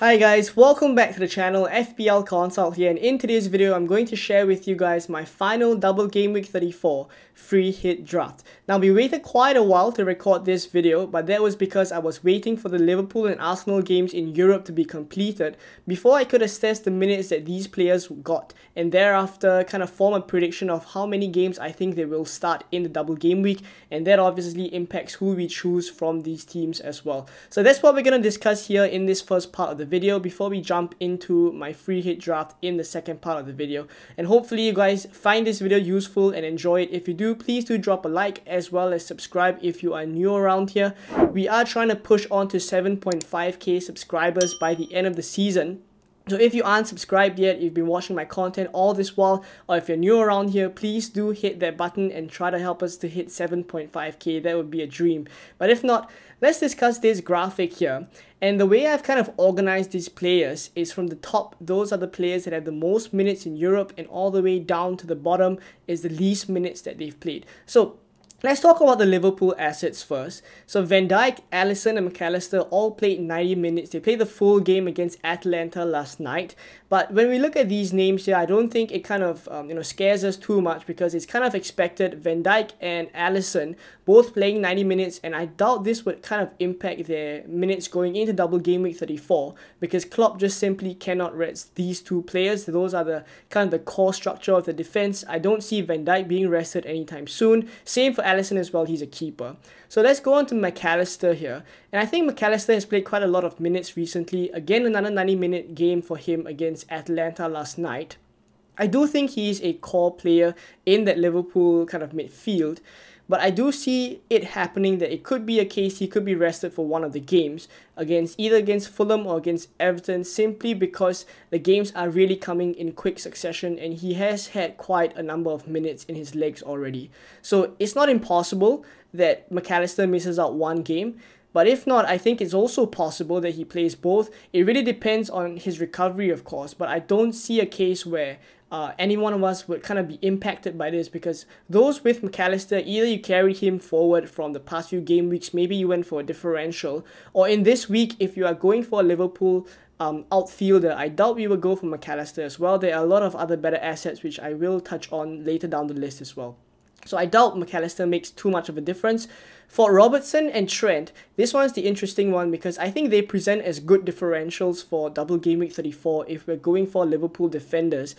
Hi guys, welcome back to the channel, FPL Consult here and in today's video I'm going to share with you guys my final double game week 34 free hit draft. Now we waited quite a while to record this video but that was because I was waiting for the Liverpool and Arsenal games in Europe to be completed before I could assess the minutes that these players got and thereafter kind of form a prediction of how many games I think they will start in the double game week and that obviously impacts who we choose from these teams as well. So that's what we're going to discuss here in this first part of the video before we jump into my free hit draft in the second part of the video. And hopefully you guys find this video useful and enjoy it. If you do, please do drop a like as well as subscribe if you are new around here. We are trying to push on to 7.5k subscribers by the end of the season. So if you aren't subscribed yet, you've been watching my content all this while, or if you're new around here, please do hit that button and try to help us to hit 7.5k. That would be a dream. But if not, let's discuss this graphic here. And the way I've kind of organized these players is from the top, those are the players that have the most minutes in Europe, and all the way down to the bottom is the least minutes that they've played. So Let's talk about the Liverpool assets first. So Van Dijk, Alisson and Mac Allister all played 90 minutes. They played the full game against Atalanta last night. But when we look at these names here, I don't think it kind of um, you know scares us too much because it's kind of expected. Van Dijk and Alisson both playing 90 minutes and I doubt this would kind of impact their minutes going into double game week 34 because Klopp just simply cannot rest these two players. Those are the kind of the core structure of the defense. I don't see Van Dijk being rested anytime soon. Same for Alisson as well, he's a keeper. So let's go on to Mac Allister here. And I think Mac Allister has played quite a lot of minutes recently. Again, another 90 minute game for him against Atalanta last night. I do think he's a core player in that Liverpool kind of midfield. But I do see it happening that it could be a case he could be rested for one of the games against either against Fulham or against Everton simply because the games are really coming in quick succession and he has had quite a number of minutes in his legs already. So it's not impossible that Mac Allister misses out one game. But if not, I think it's also possible that he plays both. It really depends on his recovery, of course, but I don't see a case where uh, any one of us would kind of be impacted by this because those with Mac Allister, either you carry him forward from the past few game weeks, maybe you went for a differential, or in this week, if you are going for a Liverpool um, outfielder, I doubt we will go for Mac Allister as well. There are a lot of other better assets which I will touch on later down the list as well. So I doubt Mac Allister makes too much of a difference. For Robertson and Trent, this one's the interesting one because I think they present as good differentials for double game week 34 if we're going for Liverpool defenders.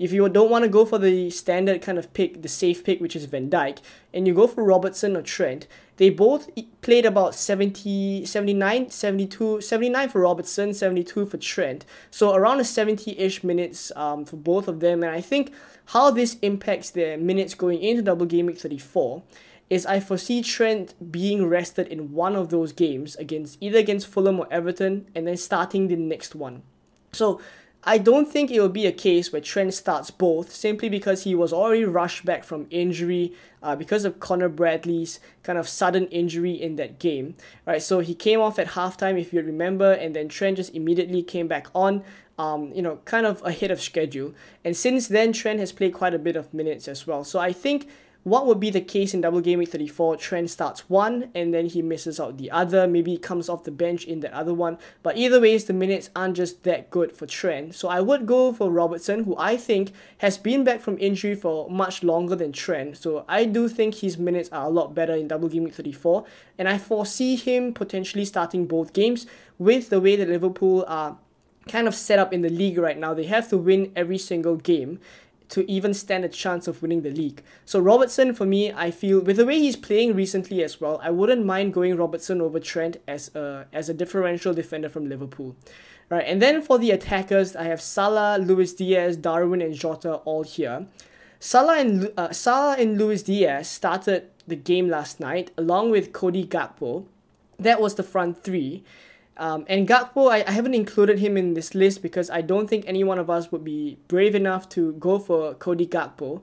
If you don't want to go for the standard kind of pick, the safe pick, which is Van Dijk, and you go for Robertson or Trent, they both played about 70, 79, 72, 79 for Robertson, 72 for Trent. So around a 70-ish minutes um, for both of them. And I think how this impacts their minutes going into double game week 34 is I foresee Trent being rested in one of those games against either against Fulham or Everton and then starting the next one. So I don't think it will be a case where Trent starts both simply because he was already rushed back from injury uh, because of Conor Bradley's kind of sudden injury in that game. Right, so he came off at halftime, if you remember, and then Trent just immediately came back on. Um, you know, kind of ahead of schedule. And since then, Trent has played quite a bit of minutes as well. So I think what would be the case in double game week 34? Trent starts one and then he misses out the other. Maybe he comes off the bench in the other one. But either ways, the minutes aren't just that good for Trent. So I would go for Robertson, who I think has been back from injury for much longer than Trent. So I do think his minutes are a lot better in double game week 34. And I foresee him potentially starting both games with the way that Liverpool are kind of set up in the league right now. They have to win every single game to even stand a chance of winning the league. So Robertson, for me, I feel with the way he's playing recently as well, I wouldn't mind going Robertson over Trent as a as a differential defender from Liverpool. Right, and then for the attackers, I have Salah, Luis Diaz, Darwin, and Jota all here. Salah and uh, Salah and Luis Diaz started the game last night along with Cody Gakpo. That was the front three. Um, and Gakpo, I, I haven't included him in this list because I don't think any one of us would be brave enough to go for Cody Gakpo.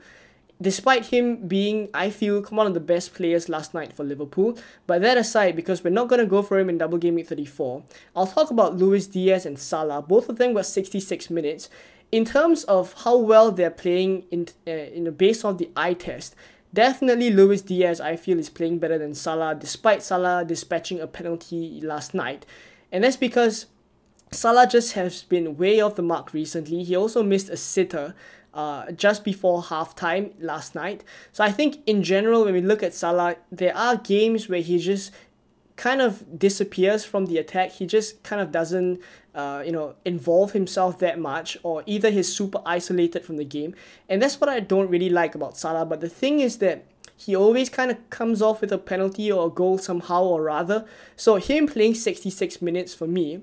Despite him being, I feel, one of the best players last night for Liverpool. But that aside, because we're not going to go for him in double game week 34, I'll talk about Luis Diaz and Salah. Both of them got 66 minutes. In terms of how well they're playing in, uh, in the base of the eye test, Definitely Luis Diaz, I feel, is playing better than Salah, despite Salah dispatching a penalty last night. And that's because Salah just has been way off the mark recently. He also missed a sitter uh, just before halftime last night. So I think in general, when we look at Salah, there are games where he just kind of disappears from the attack. He just kind of doesn't, uh, you know, involve himself that much, or either he's super isolated from the game. And that's what I don't really like about Salah. But the thing is that he always kind of comes off with a penalty or a goal somehow or rather. So him playing 66 minutes for me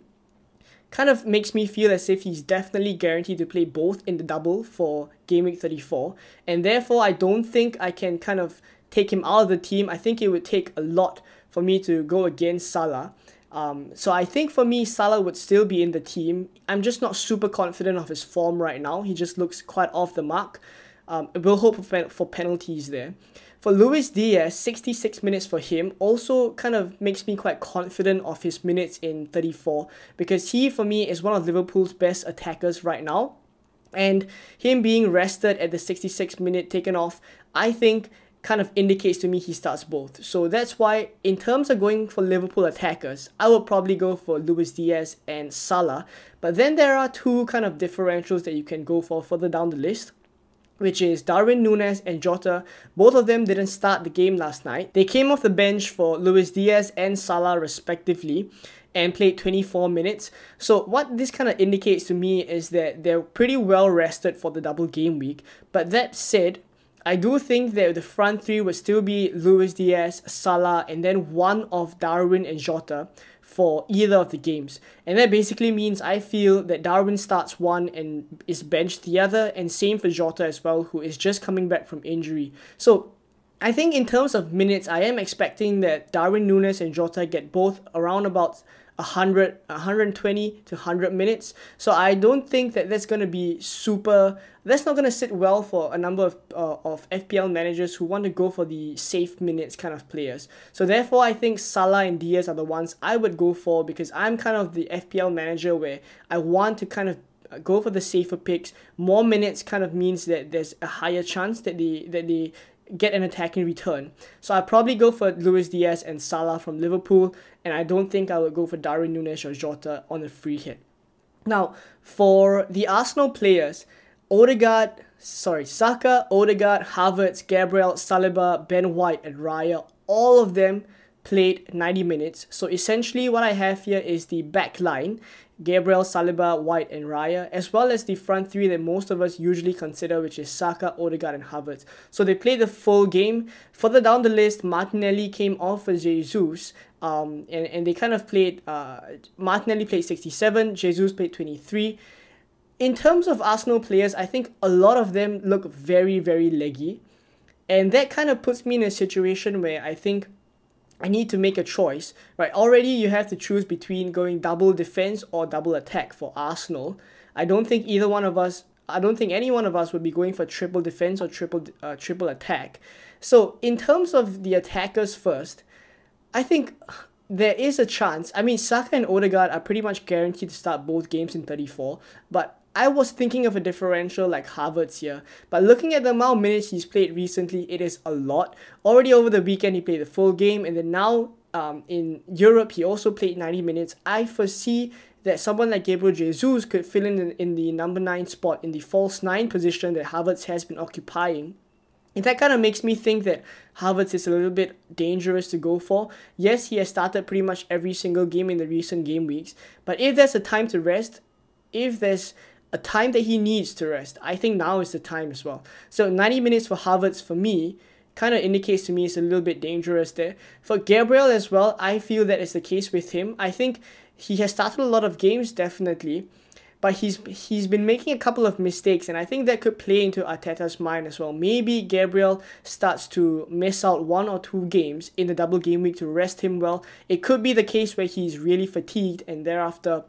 kind of makes me feel as if he's definitely guaranteed to play both in the double for game week 34 and therefore I don't think I can kind of take him out of the team. I think it would take a lot for me to go against Salah. Um, so I think for me, Salah would still be in the team. I'm just not super confident of his form right now. He just looks quite off the mark. Um, we'll hope for, for penalties there. For Luis Diaz, 66 minutes for him also kind of makes me quite confident of his minutes in 34 because he, for me, is one of Liverpool's best attackers right now. And him being rested at the 66 minute taken off, I think kind of indicates to me he starts both. So that's why, in terms of going for Liverpool attackers, I would probably go for Luis Diaz and Salah. But then there are two kind of differentials that you can go for further down the list which is Darwin Nunez and Jota. Both of them didn't start the game last night. They came off the bench for Luis Diaz and Salah respectively and played 24 minutes. So what this kind of indicates to me is that they're pretty well rested for the double game week. But that said, I do think that the front three would still be Luis Diaz, Salah, and then one of Darwin and Jota for either of the games. And that basically means I feel that Darwin starts one and is benched the other, and same for Jota as well, who is just coming back from injury. So I think in terms of minutes, I am expecting that Darwin Nunez and Jota get both around about 100, 120 to 100 minutes. So I don't think that that's going to be super. That's not going to sit well for a number of, uh, of FPL managers who want to go for the safe minutes kind of players. So therefore, I think Salah and Diaz are the ones I would go for because I'm kind of the FPL manager where I want to kind of uh, go for the safer picks. More minutes kind of means that there's a higher chance that they that they get an attacking return. So i probably go for Luis Diaz and Salah from Liverpool, and I don't think I would go for Darwin Nunez or Jota on a free hit. Now, for the Arsenal players, Odegaard, sorry, Saka, Odegaard, Havertz, Gabriel, Saliba, Ben White, and Raya, all of them played 90 minutes. So essentially what I have here is the back line, Gabriel, Saliba, White, and Raya, as well as the front three that most of us usually consider, which is Saka, Odegaard, and Havertz. So they played the full game. Further down the list, Martinelli came off for Jesus, um, and, and they kind of played, uh, Martinelli played 67, Jesus played 23. In terms of Arsenal players, I think a lot of them look very, very leggy. And that kind of puts me in a situation where I think I need to make a choice, right? Already you have to choose between going double defense or double attack for Arsenal. I don't think either one of us, I don't think any one of us would be going for triple defense or triple uh, triple attack. So in terms of the attackers first, I think there is a chance. I mean, Saka and Odegaard are pretty much guaranteed to start both games in 34, but I was thinking of a differential like Havertz here, but looking at the amount of minutes he's played recently, it is a lot. Already over the weekend, he played the full game, and then now um, in Europe, he also played 90 minutes. I foresee that someone like Gabriel Jesus could fill in in the number 9 spot in the false 9 position that Havertz has been occupying. And that kind of makes me think that Havertz is a little bit dangerous to go for. Yes, he has started pretty much every single game in the recent game weeks, but if there's a time to rest, if there's a time that he needs to rest. I think now is the time as well. So 90 minutes for Havertz for me kind of indicates to me it's a little bit dangerous there. For Gabriel as well, I feel that is the case with him. I think he has started a lot of games definitely, but he's he's been making a couple of mistakes and I think that could play into Arteta's mind as well. Maybe Gabriel starts to miss out one or two games in the double game week to rest him well. It could be the case where he's really fatigued and thereafter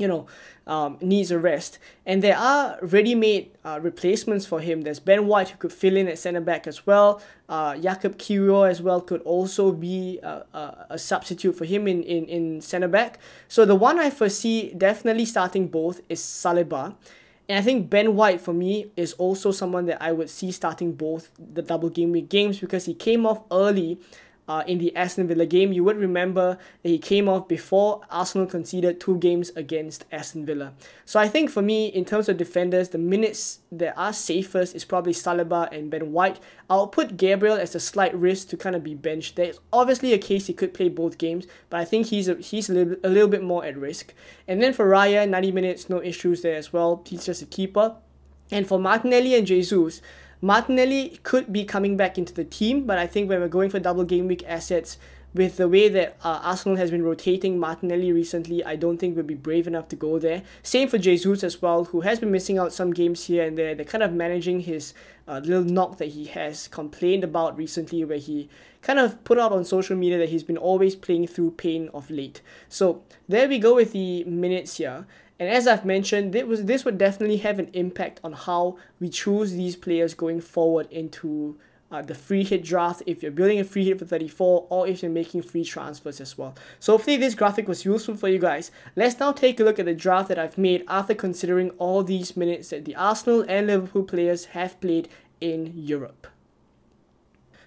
you know, um, needs a rest. And there are ready-made uh, replacements for him. There's Ben White who could fill in at centre back as well. Uh, Jakub Kiwior as well could also be a, a, a substitute for him in, in, in centre back. So the one I foresee definitely starting both is Saliba. And I think Ben White for me is also someone that I would see starting both the double game week games because he came off early uh, in the Aston Villa game. You would remember that he came off before Arsenal conceded two games against Aston Villa. So I think for me, in terms of defenders, the minutes that are safest is probably Saliba and Ben White. I'll put Gabriel as a slight risk to kind of be benched. There's obviously a case he could play both games, but I think he's a, he's a little, a little bit more at risk. And then for Raya, 90 minutes, no issues there as well. He's just a keeper. And for Martinelli and Jesus, Martinelli could be coming back into the team, but I think when we're going for double game week assets, with the way that uh, Arsenal has been rotating Martinelli recently, I don't think we'll be brave enough to go there. Same for Jesus as well, who has been missing out some games here and there. They're kind of managing his uh, little knock that he has complained about recently, where he kind of put out on social media that he's been always playing through pain of late. So there we go with the minutes here. And as I've mentioned, this, was, this would definitely have an impact on how we choose these players going forward into uh, the free hit draft if you're building a free hit for 34 or if you're making free transfers as well. So hopefully this graphic was useful for you guys. Let's now take a look at the draft that I've made after considering all these minutes that the Arsenal and Liverpool players have played in Europe.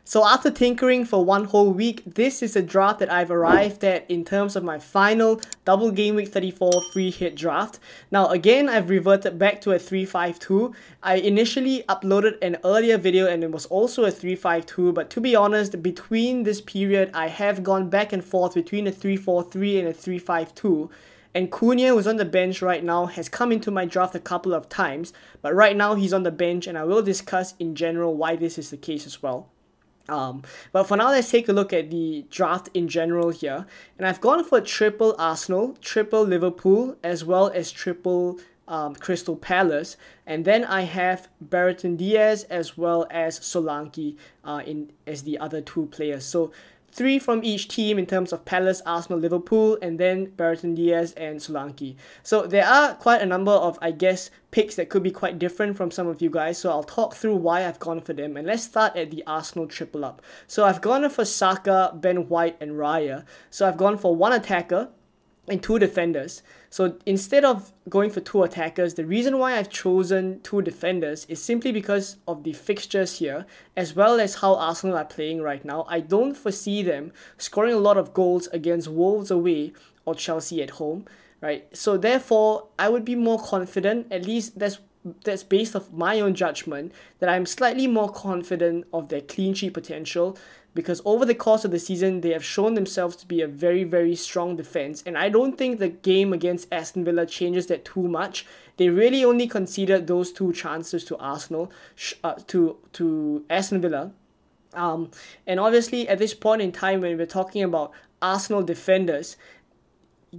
So after tinkering for one whole week, this is a draft that I've arrived at in terms of my final double game week 34 free hit draft. Now again, I've reverted back to a 352. I initially uploaded an earlier video and it was also a 352, but to be honest, between this period, I have gone back and forth between a 343 and a 352 and Cunha, who's on the bench right now, has come into my draft a couple of times, but right now he's on the bench and I will discuss in general why this is the case as well. Um, but for now, let's take a look at the draft in general here. And I've gone for triple Arsenal, triple Liverpool, as well as triple um, Crystal Palace. And then I have Brereton Diaz as well as Solanke uh, in as the other two players. So three from each team in terms of Palace, Arsenal, Liverpool, and then Brereton Diaz and Solanke. So there are quite a number of, I guess, picks that could be quite different from some of you guys. So I'll talk through why I've gone for them. And let's start at the Arsenal triple up. So I've gone for Saka, Ben White, and Raya. So I've gone for one attacker, and two defenders. So instead of going for two attackers, the reason why I've chosen two defenders is simply because of the fixtures here, as well as how Arsenal are playing right now. I don't foresee them scoring a lot of goals against Wolves away or Chelsea at home, right? So therefore, I would be more confident, at least that's that's based off my own judgment, that I'm slightly more confident of their clean sheet potential because over the course of the season they have shown themselves to be a very very strong defense and I don't think the game against Aston Villa changes that too much. They really only conceded those two chances to Arsenal uh, to to Aston Villa. Um, and obviously at this point in time when we're talking about Arsenal defenders,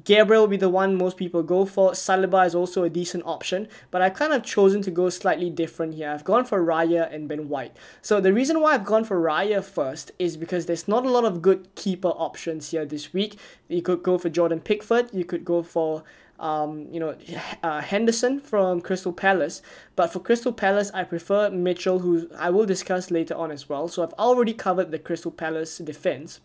Gabriel will be the one most people go for. Saliba is also a decent option, but I've kind of chosen to go slightly different here. I've gone for Raya and Ben White. So the reason why I've gone for Raya first is because there's not a lot of good keeper options here this week. You could go for Jordan Pickford, you could go for um, you know, uh, Henderson from Crystal Palace. But for Crystal Palace, I prefer Mitchell, who I will discuss later on as well. So I've already covered the Crystal Palace defense.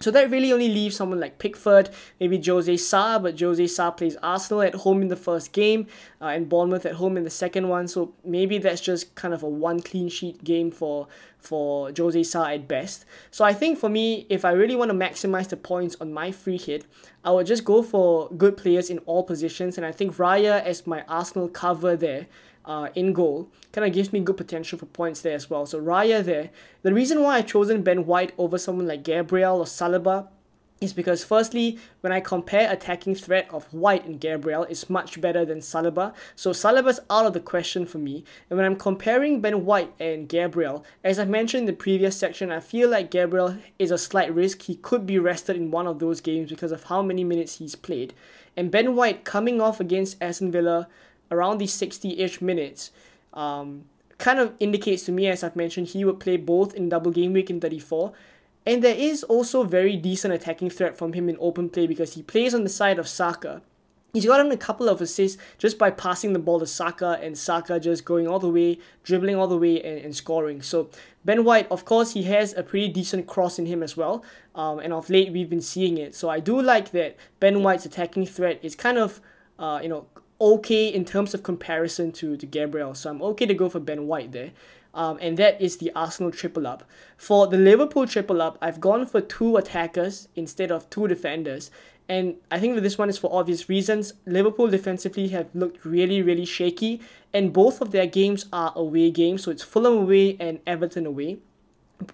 So that really only leaves someone like Pickford, maybe Jose Sa, but Jose Sa plays Arsenal at home in the first game uh, and Bournemouth at home in the second one. So maybe that's just kind of a one clean sheet game for for Jose Sa at best. So I think for me, if I really want to maximize the points on my free hit, I would just go for good players in all positions. And I think Raya as my Arsenal cover there uh, in goal kind of gives me good potential for points there as well. So Raya there. The reason why I've chosen Ben White over someone like Gabriel or Saliba is because firstly, when I compare attacking threat of White and Gabriel, it's much better than Saliba. So Saliba's out of the question for me. And when I'm comparing Ben White and Gabriel, as I mentioned in the previous section, I feel like Gabriel is a slight risk. He could be rested in one of those games because of how many minutes he's played. And Ben White coming off against Aston Villa around these 60-ish minutes um, kind of indicates to me, as I've mentioned, he would play both in double game week in 34. And there is also very decent attacking threat from him in open play because he plays on the side of Saka. He's gotten a couple of assists just by passing the ball to Saka and Saka just going all the way, dribbling all the way and, and scoring. So Ben White, of course, he has a pretty decent cross in him as well. Um, and of late, we've been seeing it. So I do like that Ben White's attacking threat is kind of, uh, you know, okay in terms of comparison to, to Gabriel. So I'm okay to go for Ben White there. um, and that is the Arsenal triple up. For the Liverpool triple up, I've gone for two attackers instead of two defenders. And I think that this one is for obvious reasons. Liverpool defensively have looked really, really shaky, and both of their games are away games. So it's Fulham away and Everton away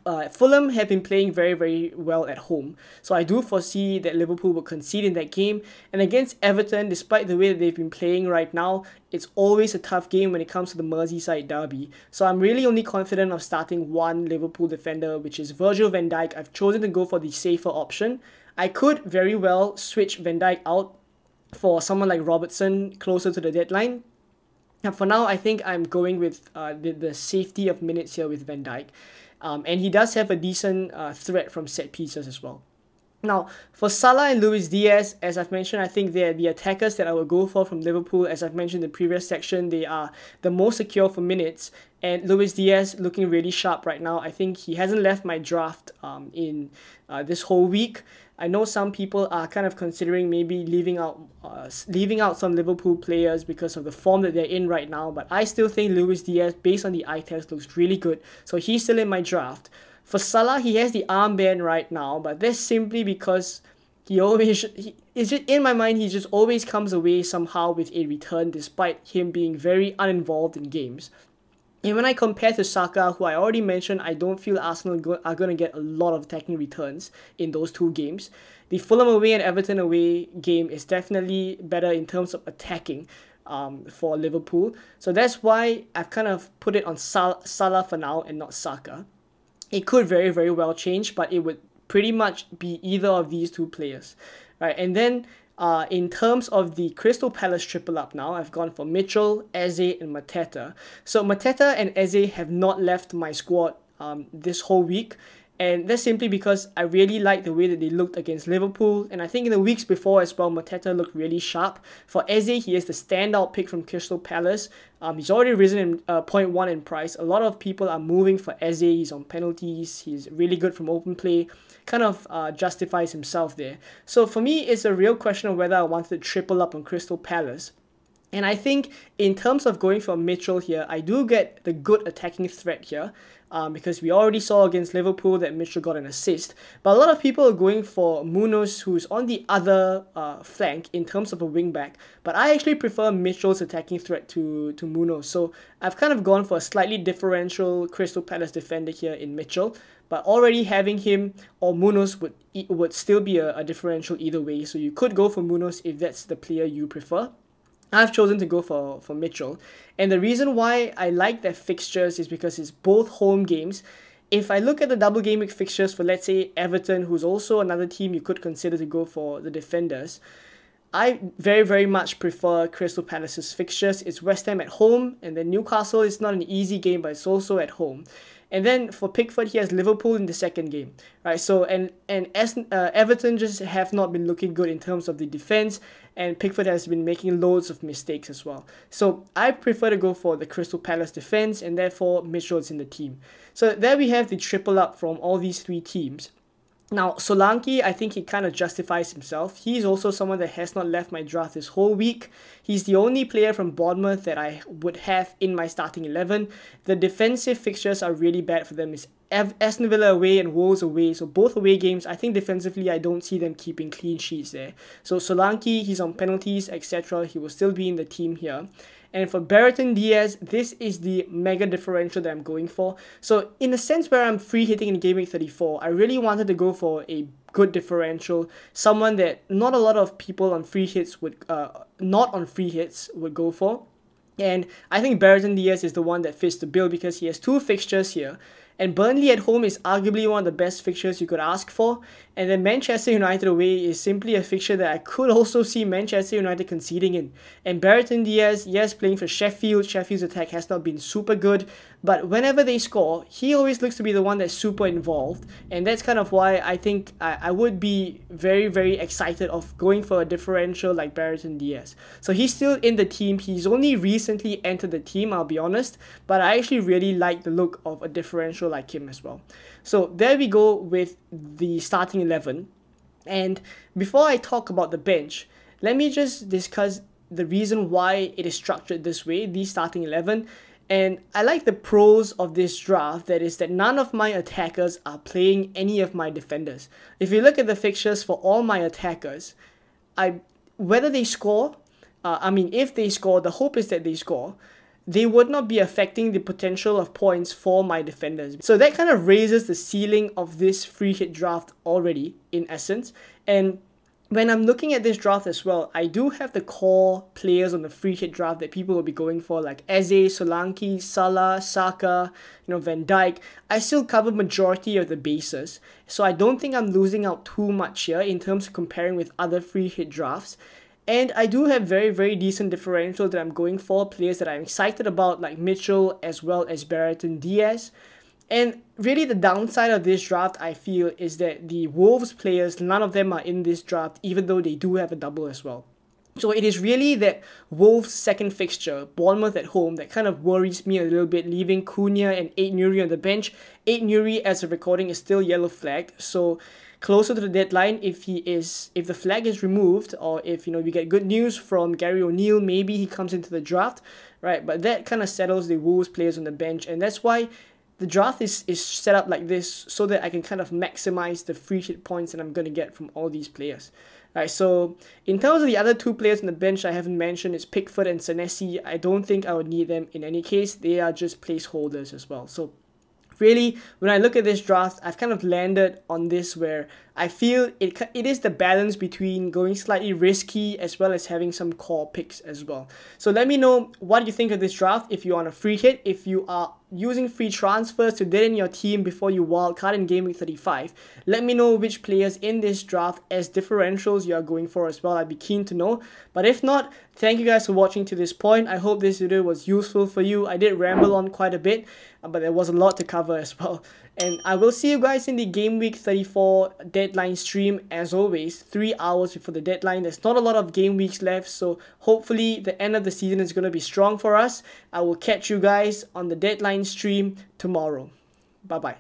uh, Fulham have been playing very, very well at home. So I do foresee that Liverpool will concede in that game. And against Everton, despite the way that they've been playing right now, it's always a tough game when it comes to the Merseyside derby. So I'm really only confident of starting one Liverpool defender, which is Virgil van Dijk. I've chosen to go for the safer option. I could very well switch Van Dijk out for someone like Robertson closer to the deadline. And for now, I think I'm going with uh, the, the safety of minutes here with Van Dijk. Um, and he does have a decent uh, threat from set pieces as well. Now, for Salah and Luis Diaz, as I've mentioned, I think they're the attackers that I will go for from Liverpool. As I've mentioned in the previous section, they are the most secure for minutes. And Luis Diaz looking really sharp right now. I think he hasn't left my draft um, in uh, this whole week. I know some people are kind of considering maybe leaving out uh, leaving out some Liverpool players because of the form that they're in right now, but I still think Luis Diaz, based on the eye test, looks really good. So he's still in my draft. For Salah, he has the armband right now, but that's simply because he always he, it's just in my mind he just always comes away somehow with a return despite him being very uninvolved in games. And when I compare to Saka, who I already mentioned, I don't feel Arsenal go- are going to get a lot of attacking returns in those two games. The Fulham away and Everton away game is definitely better in terms of attacking um, for Liverpool. So that's why I've kind of put it on Sal- Salah for now and not Saka. It could very, very well change, but it would pretty much be either of these two players. Right, and then uh, in terms of the Crystal Palace triple up now, I've gone for Mitchell, Eze, and Mateta. So Mateta and Eze have not left my squad um, this whole week. And that's simply because I really like the way that they looked against Liverpool. And I think in the weeks before as well, Mateta looked really sharp. For Eze, he is the standout pick from Crystal Palace. Um, he's already risen in uh, 0.1 in price. A lot of people are moving for Eze. He's on penalties. He's really good from open play. Kind of uh, justifies himself there. So for me, it's a real question of whether I wanted to triple up on Crystal Palace. And I think in terms of going for Mitchell here, I do get the good attacking threat here um, because we already saw against Liverpool that Mitchell got an assist. But a lot of people are going for Munoz, who's on the other uh, flank in terms of a wing back. But I actually prefer Mitchell's attacking threat to, to Munoz. So I've kind of gone for a slightly differential Crystal Palace defender here in Mitchell. But already having him or Munoz would would still be a, a differential either way. So you could go for Munoz if that's the player you prefer. I've chosen to go for, for Mitchell. And the reason why I like their fixtures is because it's both home games. If I look at the double game week fixtures for, let's say, Everton, who's also another team you could consider to go for the defenders, I very, very much prefer Crystal Palace's fixtures. It's West Ham at home, and then Newcastle is not an easy game, but it's also at home. And then for Pickford, he has Liverpool in the second game, right? So and and as uh, Everton just have not been looking good in terms of the defense, and Pickford has been making loads of mistakes as well. So I prefer to go for the Crystal Palace defense, and therefore Mitchell is in the team. So there we have the triple up from all these three teams. Now, Solanke, I think he kind of justifies himself. He's also someone that has not left my draft this whole week. He's the only player from Bournemouth that I would have in my starting 11. The defensive fixtures are really bad for them. It's Aston Villa away and Wolves away. So both away games, I think defensively, I don't see them keeping clean sheets there. So Solanke, he's on penalties, etc. He will still be in the team here. And for Brereton Diaz, this is the mega differential that I'm going for. So in a sense where I'm free hitting in Game Week 34, I really wanted to go for a good differential, someone that not a lot of people on free hits would, uh, not on free hits would go for. And I think Brereton Diaz is the one that fits the bill because he has two fixtures here. And Burnley at home is arguably one of the best fixtures you could ask for. And then Manchester United away is simply a fixture that I could also see Manchester United conceding in. And Brereton Diaz, yes, playing for Sheffield. Sheffield's attack has not been super good, but whenever they score, he always looks to be the one that's super involved. And that's kind of why I think I, I would be very, very excited of going for a differential like Brereton Diaz. So he's still in the team. He's only recently entered the team, I'll be honest, but I actually really like the look of a differential like him as well. So there we go with the starting 11. And before I talk about the bench, let me just discuss the reason why it is structured this way, the starting 11. And I like the pros of this draft that is that none of my attackers are playing any of my defenders. If you look at the fixtures for all my attackers, I whether they score, uh, I mean if they score, the hope is that they score they would not be affecting the potential of points for my defenders. So that kind of raises the ceiling of this free hit draft already, in essence. And when I'm looking at this draft as well, I do have the core players on the free hit draft that people will be going for, like Eze, Solanke, Salah, Saka, you know, Van Dijk. I still cover majority of the bases, so I don't think I'm losing out too much here in terms of comparing with other free hit drafts. And I do have very, very decent differential that I'm going for, players that I'm excited about, like Mitchell as well as Brereton Diaz. And really, the downside of this draft, I feel, is that the Wolves players, none of them are in this draft, even though they do have a double as well. So it is really that Wolves' second fixture, Bournemouth at home, that kind of worries me a little bit, leaving Cunha and Aït-Nouri on the bench. Aït-Nouri, as a recording, is still yellow flagged, so closer to the deadline if he is if the flag is removed or if you know we get good news from Gary O'Neil maybe he comes into the draft right but that kind of settles the Wolves players on the bench and that's why the draft is, is set up like this so that I can kind of maximize the free hit points that I'm going to get from all these players. Right, so in terms of the other two players on the bench I haven't mentioned is Pickford and Senesi. I don't think I would need them in any case. They are just placeholders as well. So really when i look at this draft i've kind of landed on this where i feel it it is the balance between going slightly risky as well as having some core picks as well so let me know what you think of this draft if you're on a free hit if you are using free transfers to deaden your team before you wildcard in game week 35 let me know which players in this draft as differentials you are going for as well. I'd be keen to know. But if not thank you guys for watching to this point. I hope this video was useful for you. I did ramble on quite a bit uh, but there was a lot to cover as well. And I will see you guys in the Game Week 34 deadline stream as always, three hours before the deadline. There's not a lot of game weeks left, so hopefully the end of the season is going to be strong for us. I will catch you guys on the deadline stream tomorrow. Bye bye.